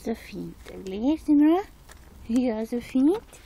Så fint det blir, Simra. Ja, så fint.